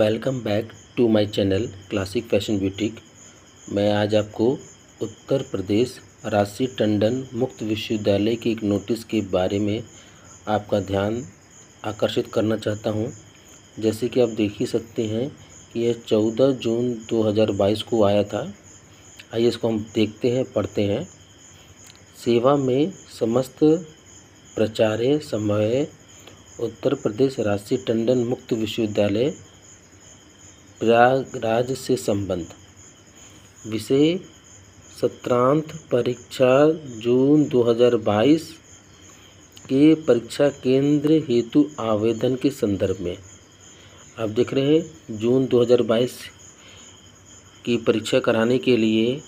Welcome back to my channel classic fashion boutique. मैं आज आपको उत्तर प्रदेश राशि टंडन मुक्त विश्वविद्यालय के एक नोटिस के बारे में आपका ध्यान आकर्षित करना चाहता हूँ। जैसे कि आप देख ही सकते हैं कि यह चौदह जून 2022 को आया था। आइए इसको हम देखते हैं, पढ़ते हैं। सेवा में समस्त प्राचार्य समय उत्तर प्रदेश राशि टंडन मुक्त विश्वविद्यालय प्रयागराज से संबंध। विषय, सत्रांत परीक्षा, जून 2022 के परीक्षा केंद्र हेतु आवेदन के संदर्भ में। आप देख रहे हैं, जून 2022 की परीक्षा कराने के लिए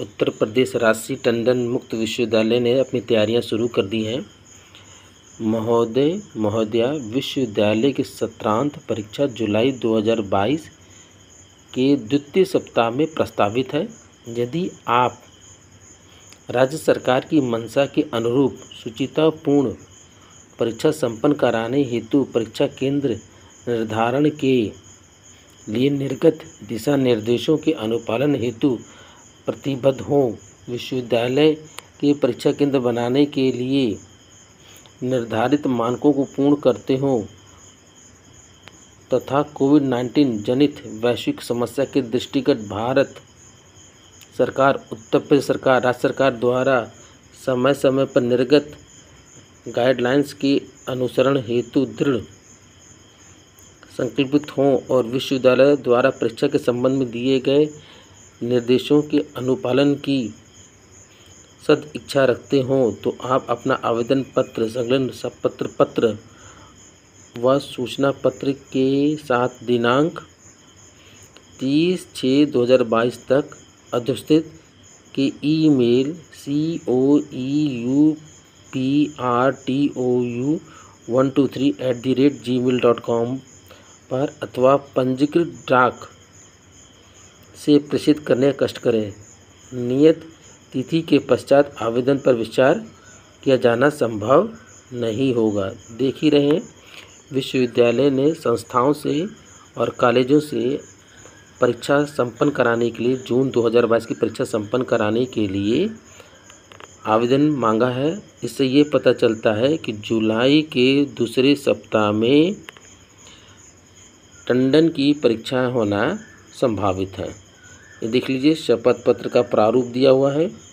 उत्तर प्रदेश राशि टंडन मुक्त विश्वविद्यालय ने अपनी तैयारियाँ शुरू कर दी हैं। महोदय, महोदया, विश्वविद्यालय की सत्रांत परीक्षा जुलाई 2022 के द्वितीय सप्ताह में प्रस्तावित है। यदि आप राज्य सरकार की मंशा के अनुरूप सुचितापूर्ण परीक्षा संपन्न कराने हेतु परीक्षा केंद्र निर्धारण के लिए निर्गत दिशा निर्देशों के अनुपालन हेतु प्रतिबद्ध हों। विश्वविद्यालय के परीक्षा केंद्र बनाने के लिए निर्धारित मानकों को पूर्ण करते हों, तथा कोविड नाइन्टीन जनित वैश्विक समस्या के दृष्टिगत भारत सरकार, उत्तर प्रदेश सरकार, राज्य सरकार द्वारा समय समय पर निर्गत गाइडलाइंस के अनुसरण हेतु दृढ़ संकल्पित हों और विश्वविद्यालय द्वारा परीक्षा के संबंध में दिए गए निर्देशों के अनुपालन की सद इच्छा रखते हों तो आप अपना आवेदन पत्र संकलन पत्र पत्र व सूचना पत्र के साथ दिनांक तीस छः दो हज़ार बाईस तक अधोस्थित के email C O E U P R T O U one two three at the rate gmail dot com पर अथवा पंजीकृत डाक से प्रेषित करने का कष्ट करें। नियत तिथि के पश्चात आवेदन पर विचार किया जाना संभव नहीं होगा। देख ही रहे विश्वविद्यालय ने संस्थाओं से और कॉलेजों से परीक्षा संपन्न कराने के लिए, जून 2022 की परीक्षा संपन्न कराने के लिए आवेदन मांगा है। इससे ये पता चलता है कि जुलाई के दूसरे सप्ताह में टंडन की परीक्षा होना संभावित है। ये देख लीजिए, शपथ पत्र का प्रारूप दिया हुआ है।